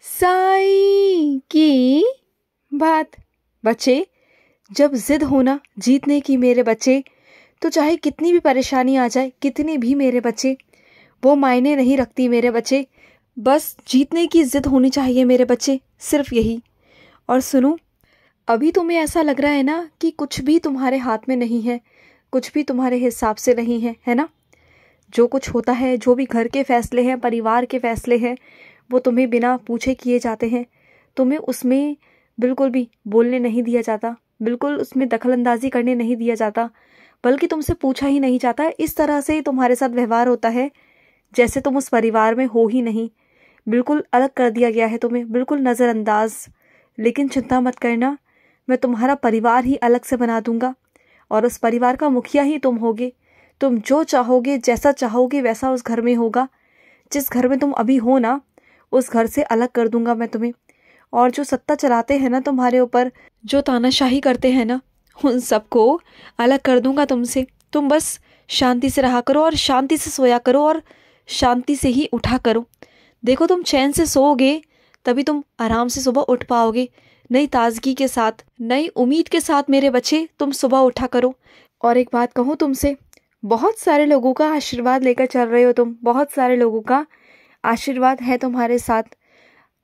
साई की बात। बच्चे, जब जिद होना जीतने की मेरे बच्चे तो चाहे कितनी भी परेशानी आ जाए, कितनी भी मेरे बच्चे, वो मायने नहीं रखती मेरे बच्चे। बस जीतने की जिद होनी चाहिए मेरे बच्चे, सिर्फ़ यही। और सुनो, अभी तुम्हें ऐसा लग रहा है ना कि कुछ भी तुम्हारे हाथ में नहीं है, कुछ भी तुम्हारे हिसाब से नहीं है है ना? जो कुछ होता है, जो भी घर के फैसले हैं, परिवार के फैसले हैं वो तुम्हें बिना पूछे किए जाते हैं। तुम्हें उसमें बिल्कुल भी बोलने नहीं दिया जाता, बिल्कुल उसमें दखलंदाजी करने नहीं दिया जाता, बल्कि तुमसे पूछा ही नहीं जाता, इस तरह से तुम्हारे साथ व्यवहार होता है, जैसे तुम उस परिवार में हो ही नहीं। बिल्कुल अलग कर दिया गया है तुम्हें, बिल्कुल नज़रअंदाज। लेकिन चिंता मत करना, मैं तुम्हारा परिवार ही अलग से बना दूँगा, और उस परिवार का मुखिया ही तुम होगे। तुम जो चाहोगे, जैसा चाहोगे, वैसा उस घर में होगा। जिस घर में तुम अभी हो ना उस घर से अलग कर दूँगा मैं तुम्हें। और जो सत्ता चलाते हैं ना तुम्हारे ऊपर, जो तानाशाही करते हैं ना, उन सबको अलग कर दूँगा तुमसे। तुम बस शांति से रहा करो और शांति से सोया करो और शांति से ही उठा करो। देखो तुम चैन से सोओगे, तभी तुम आराम से सुबह उठ पाओगे। नई ताजगी के साथ, नई उम्मीद के साथ मेरे बच्चे, तुम सुबह उठा करो। और एक बात कहूँ तुमसे, बहुत सारे लोगों का आशीर्वाद लेकर चल रहे हो तुम, बहुत सारे लोगों का आशीर्वाद है तुम्हारे साथ।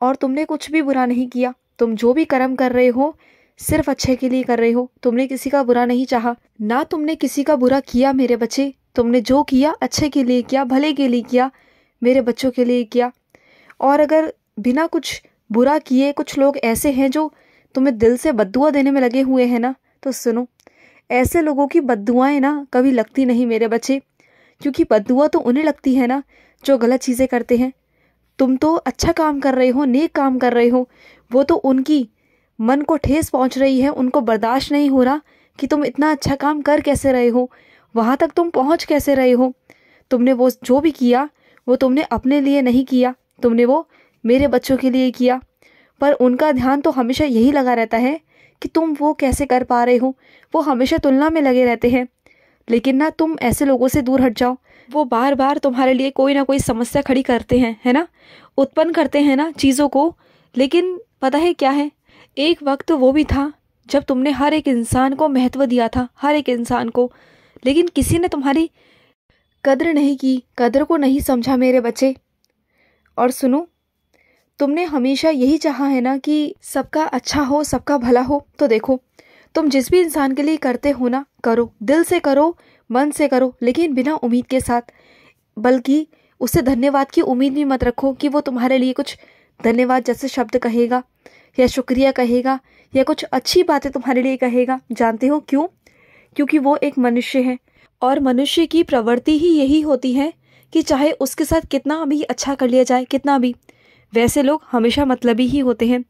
और तुमने कुछ भी बुरा नहीं किया। तुम जो भी कर्म कर रहे हो, सिर्फ़ अच्छे के लिए कर रहे हो। तुमने किसी का बुरा नहीं चाहा। ना तुमने किसी का बुरा किया मेरे बच्चे। तुमने जो किया, अच्छे के लिए किया, भले के लिए किया, मेरे बच्चों के लिए किया। और अगर बिना कुछ बुरा किए कुछ लोग ऐसे हैं जो तुम्हें दिल से बदुआ देने में लगे हुए हैं ना तो सुनो। ऐसे लोगों की बदुआएँ ना कभी लगती नहीं मेरे बच्चे। क्योंकि बदुआ तो उन्हें लगती है ना, जो गलत चीज़ें करते हैं। तुम तो अच्छा काम कर रहे हो, नेक काम कर रहे हो। वो तो उनकी मन को ठेस पहुँच रही है, उनको बर्दाश्त नहीं हो रहा कि तुम इतना अच्छा काम कर कैसे रहे हो। वहाँ तक तुम पहुँच कैसे रहे हो? तुमने वो जो भी किया, वो तुमने अपने लिए नहीं किया। तुमने वो मेरे बच्चों के लिए किया। पर उनका ध्यान तो हमेशा यही लगा रहता है कि तुम वो कैसे कर पा रहे हो। वो हमेशा तुलना में लगे रहते हैं। लेकिन ना तुम ऐसे लोगों से दूर हट जाओ। वो बार बार तुम्हारे लिए कोई ना कोई समस्या खड़ी करते हैं, है ना? उत्पन्न करते हैं ना चीज़ों को। लेकिन पता है क्या है? एक वक्त वो भी था जब तुमने हर एक इंसान को महत्व दिया था, हर एक इंसान को। लेकिन किसी ने तुम्हारी कद्र नहीं की, कद्र को नहीं समझा मेरे बच्चे। और सुनो, तुमने हमेशा यही चाहा है ना कि सबका अच्छा हो, सबका भला हो तो देखो। तुम जिस भी इंसान के लिए करते हो ना, करो। दिल से करो, मन से करो, लेकिन बिना उम्मीद के साथ। बल्कि उससे धन्यवाद की उम्मीद भी मत रखो कि वो तुम्हारे लिए कुछ धन्यवाद जैसे शब्द कहेगा, या शुक्रिया कहेगा, या कुछ अच्छी बातें तुम्हारे लिए कहेगा। जानते हो क्यों? क्योंकि वो एक मनुष्य है। और मनुष्य की प्रवृत्ति ही यही होती है कि चाहे उसके साथ कितना भी अच्छा कर लिया जाए, कितना भी। वैसे लोग हमेशा मतलबी ही होते हैं।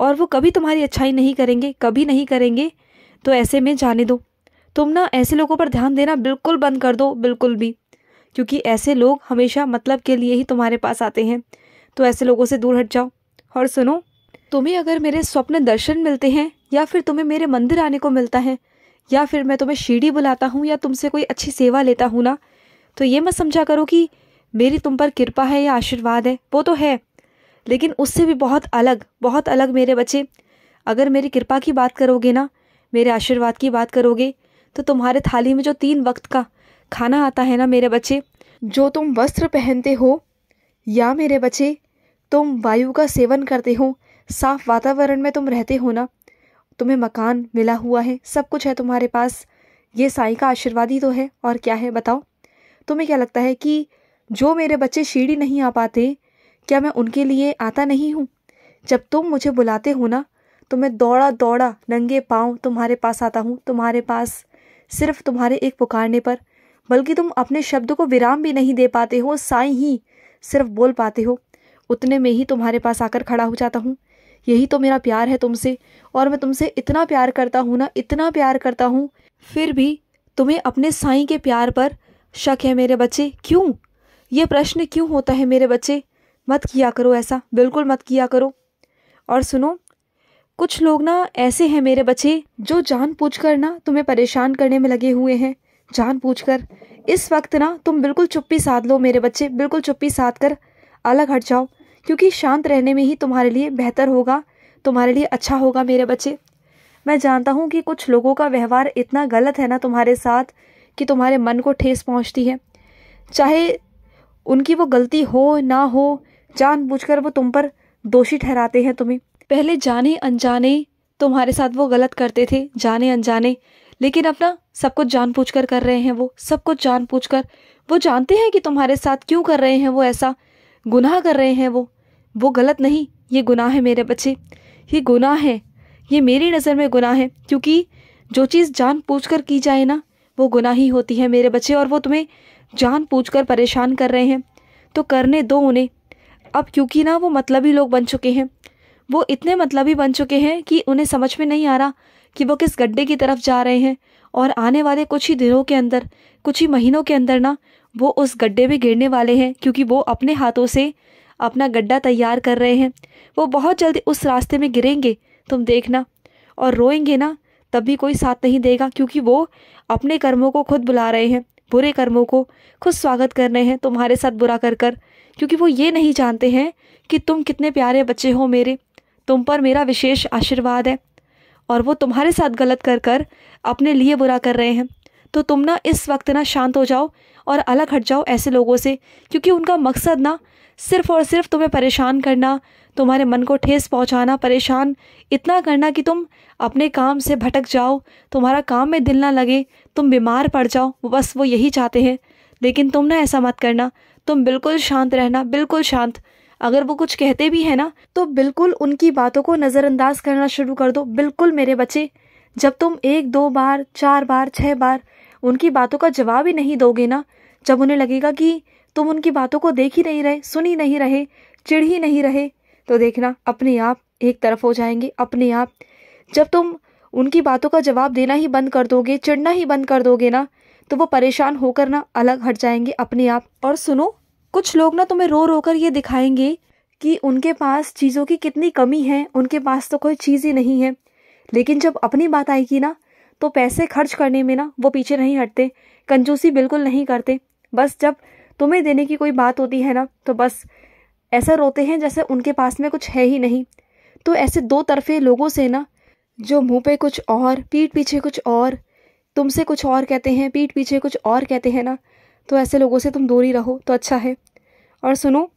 और वो कभी तुम्हारी अच्छाई नहीं करेंगे, कभी नहीं करेंगे तो ऐसे में जाने दो। तुम ना ऐसे लोगों पर ध्यान देना बिल्कुल बंद कर दो, बिल्कुल भी। क्योंकि ऐसे लोग हमेशा मतलब के लिए ही तुम्हारे पास आते हैं तो ऐसे लोगों से दूर हट जाओ। और सुनो, तुम्हें अगर मेरे स्वप्न दर्शन मिलते हैं, या फिर तुम्हें मेरे मंदिर आने को मिलता है, या फिर मैं तुम्हें शीढ़ी बुलाता हूँ, या तुमसे कोई अच्छी सेवा लेता हूँ ना तो ये मत समझा करो कि मेरी तुम पर कृपा है या आशीर्वाद है, वो तो है। लेकिन उससे भी बहुत अलग बहुत अलग मेरे बच्चे। अगर मेरी कृपा की बात करोगे ना, मेरे आशीर्वाद की बात करोगे तो तुम्हारे थाली में जो तीन वक्त का खाना आता है ना मेरे बच्चे, जो तुम वस्त्र पहनते हो, या मेरे बच्चे, तुम वायु का सेवन करते हो, साफ़ वातावरण में तुम रहते हो ना, तुम्हें मकान मिला हुआ है, सब कुछ है तुम्हारे पास, ये साई का आशीर्वाद ही तो है, और क्या है बताओ? तुम्हें क्या लगता है कि जो मेरे बच्चे सीढ़ी नहीं आ पाते क्या मैं उनके लिए आता नहीं हूँ? जब तुम मुझे बुलाते हो ना तो मैं दौड़ा दौड़ा नंगे पाँव तुम्हारे पास आता हूँ, तुम्हारे पास सिर्फ़ तुम्हारे एक पुकारने पर, बल्कि तुम अपने शब्द को विराम भी नहीं दे पाते हो, साई ही सिर्फ़ बोल पाते हो। उतने में ही तुम्हारे पास आकर खड़ा हो जाता हूँ। यही तो मेरा प्यार है तुमसे, और मैं तुमसे इतना प्यार करता हूँ ना, इतना प्यार करता हूँ, फिर भी तुम्हें अपने साई के प्यार पर शक है मेरे बच्चे। क्यों? ये प्रश्न क्यों होता है मेरे बच्चे? मत किया करो ऐसा, बिल्कुल मत किया करो। और सुनो, कुछ लोग ना ऐसे हैं मेरे बच्चे, जो जान पूछ कर ना तुम्हें परेशान करने में लगे हुए हैं। जान पूछ कर इस वक्त ना तुम बिल्कुल चुप्पी साध लो मेरे बच्चे, बिल्कुल चुप्पी साध कर, अलग हट जाओ, क्योंकि शांत रहने में ही तुम्हारे लिए बेहतर होगा, तुम्हारे लिए अच्छा होगा मेरे बच्चे। मैं जानता हूँ कि कुछ लोगों का व्यवहार इतना गलत है ना तुम्हारे साथ, कि तुम्हारे मन को ठेस पहुँचती है। चाहे उनकी वो गलती हो, ना हो जानबूझकर वो तुम पर दोषी ठहराते हैं तुम्हें। पहले जाने अनजाने तुम्हारे साथ वो गलत करते थे, जाने अनजाने। लेकिन अपना सब कुछ जान पूछ कर कर रहे हैं वो, सब कुछ जान पूछ कर वो जानते हैं कि तुम्हारे साथ क्यों कर रहे हैं वो ऐसा गुनाह कर रहे हैं वो। वो गलत नहीं, ये गुनाह है मेरे बच्चे। ये गुनाह है, ये मेरी नज़र में गुनाह है, क्योंकि जो चीज़ जान पूछ कर की जाए ना, वो गुनाह ही होती है मेरे बच्चे, और वो तुम्हें जान पूछ कर परेशान कर रहे हैं। तो करने दो उन्हें। अब क्योंकि ना वो मतलबी लोग बन चुके हैं। वो इतने मतलबी बन चुके हैं कि उन्हें समझ में नहीं आ रहा कि वो किस गड्ढे की तरफ़ जा रहे हैं। और आने वाले कुछ ही दिनों के अंदर, कुछ ही महीनों के अंदर ना, वो उस गड्ढे में गिरने वाले हैं क्योंकि वो अपने हाथों से अपना गड्ढा तैयार कर रहे हैं। वो बहुत जल्दी उस रास्ते में गिरेंगे, तुम देखना। और रोएँगे ना, तब भी कोई साथ नहीं देगा क्योंकि वो अपने कर्मों को खुद बुला रहे हैं। बुरे कर्मों को खुद स्वागत कर रहे हैं, तुम्हारे साथ बुरा कर कर। क्योंकि वो ये नहीं जानते हैं कि तुम कितने प्यारे बच्चे हो मेरे। तुम पर मेरा विशेष आशीर्वाद है। और वो तुम्हारे साथ गलत कर कर अपने लिए बुरा कर रहे हैं। तो तुम ना इस वक्त ना शांत हो जाओ और अलग हट जाओ ऐसे लोगों से, क्योंकि उनका मकसद ना सिर्फ़ और सिर्फ़ तुम्हें परेशान करना, तुम्हारे मन को ठेस पहुंचाना, परेशान इतना करना कि तुम अपने काम से भटक जाओ, तुम्हारा काम में दिल ना लगे, तुम बीमार पड़ जाओ, बस वो यही चाहते हैं। लेकिन तुम ना ऐसा मत करना, तुम बिल्कुल शांत रहना, बिल्कुल शांत। अगर वो कुछ कहते भी हैं ना तो बिल्कुल उनकी बातों को नज़रअंदाज करना शुरू कर दो, बिल्कुल मेरे बच्चे। जब तुम एक, दो बार, चार बार छः बार उनकी बातों का जवाब ही नहीं दोगे ना, जब उन्हें लगेगा कि तुम उनकी बातों को देख ही नहीं रहे, सुन ही नहीं रहे, चिढ़ ही नहीं रहे तो देखना, अपने आप एक तरफ़ हो जाएँगे, अपने आप। जब तुम उनकी बातों का जवाब देना ही बंद कर दोगे, चिढ़ना ही बंद कर दोगे ना तो वो परेशान होकर ना अलग हट जाएँगे अपने आप। और सुनो, कुछ लोग ना तुम्हें रो रो कर ये दिखाएँगे कि उनके पास चीज़ों की कितनी कमी है, उनके पास तो कोई चीज़ ही नहीं है। लेकिन जब अपनी बात आएगी ना तो पैसे खर्च करने में ना, वो पीछे नहीं हटते, कंजूसी बिल्कुल नहीं करते। बस जब तुम्हें देने की कोई बात होती है ना तो बस ऐसा रोते हैं जैसे उनके पास में कुछ है ही नहीं। तो ऐसे दो तरफे लोगों से ना, जो मुँह पे कुछ और, पीठ पीछे कुछ और, तुमसे कुछ और कहते हैं, पीठ पीछे कुछ और कहते हैं ना तो ऐसे लोगों से तुम दूर ही रहो तो अच्छा है। और सुनो,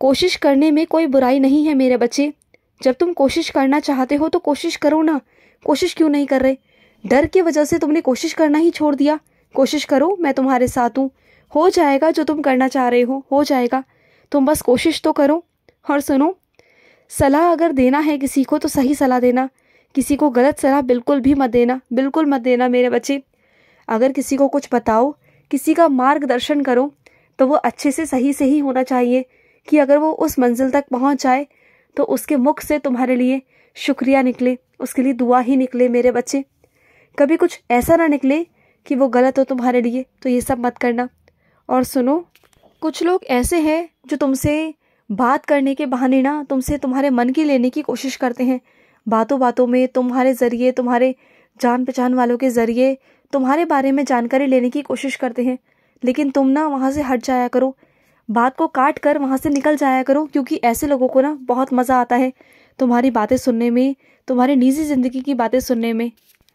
कोशिश करने में कोई बुराई नहीं है मेरे बच्चे। जब तुम कोशिश करना चाहते हो तो कोशिश करो ना। कोशिश क्यों नहीं कर रहे? डर की वजह से तुमने कोशिश करना ही छोड़ दिया। कोशिश करो, मैं तुम्हारे साथ हूँ। हो जाएगा जो तुम करना चाह रहे हो हो जाएगा। तुम बस कोशिश तो करो। और सुनो, सलाह अगर देना है किसी को तो सही सलाह देना। किसी को गलत सलाह बिल्कुल भी मत देना, बिल्कुल मत देना मेरे बच्चे। अगर किसी को कुछ बताओ, किसी का मार्गदर्शन करो तो वो अच्छे से सही से ही होना चाहिए कि अगर वो उस मंजिल तक पहुँच जाए तो उसके मुख से तुम्हारे लिए शुक्रिया निकले, उसके लिए दुआ ही निकले मेरे बच्चे। कभी कुछ ऐसा ना निकले कि वो गलत हो तुम्हारे लिए तो ये सब मत करना। और सुनो, कुछ लोग ऐसे हैं जो तुमसे बात करने के बहाने ना तुमसे तुम्हारे मन की लेने की कोशिश करते हैं। बातों बातों में, तुम्हारे ज़रिए, तुम्हारे जान पहचान वालों के ज़रिए, तुम्हारे बारे में जानकारी लेने की कोशिश करते हैं। लेकिन तुम ना वहाँ से हट जाया करो। बात को काट कर वहाँ से निकल जाया करो, क्योंकि ऐसे लोगों को ना बहुत मज़ा आता है तुम्हारी बातें सुनने में, तुम्हारी निजी ज़िंदगी की बातें सुनने में।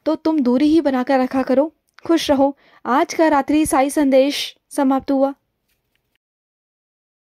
तो तुम दूरी ही बनाकर रखा करो, खुश रहो। आज का रात्रि साई संदेश समाप्त हुआ।